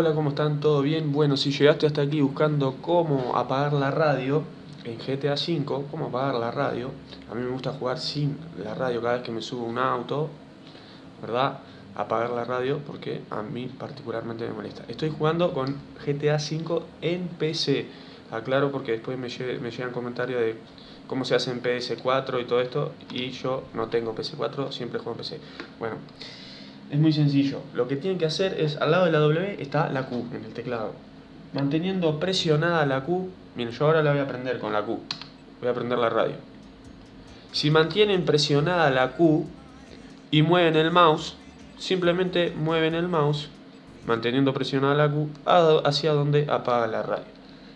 Hola, ¿cómo están? ¿Todo bien? Bueno, si llegaste hasta aquí buscando cómo apagar la radio en GTA V, cómo apagar la radio, a mí me gusta jugar sin la radio cada vez que me subo un auto, ¿verdad? Apagar la radio porque a mí particularmente me molesta. Estoy jugando con GTA V en PC, aclaro porque después me, me llegan comentarios de cómo se hace en PS4 y todo esto, y yo no tengo PS4, siempre juego en PC. Bueno. Es muy sencillo. Lo que tienen que hacer es, al lado de la W está la Q en el teclado. Manteniendo presionada la Q, miren, yo ahora la voy a prender con la Q. Voy a prender la radio. Si mantienen presionada la Q y mueven el mouse, simplemente mueven el mouse, manteniendo presionada la Q, hacia donde apaga la radio.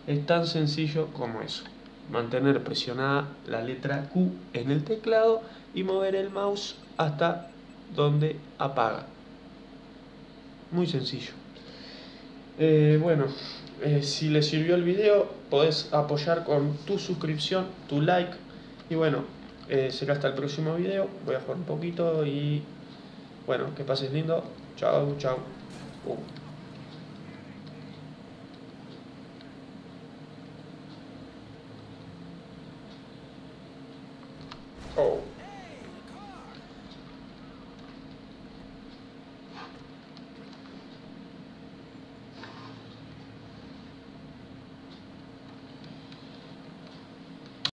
Es tan sencillo como eso. Mantener presionada la letra Q en el teclado y mover el mouse hasta donde apaga. Muy sencillo. Eh, bueno, eh, si les sirvió el video, podés apoyar con tu suscripción, tu like. Y bueno, eh, será hasta el próximo video. Voy a jugar un poquito y bueno, que pases lindo. Chao, chao. Uh. Oh.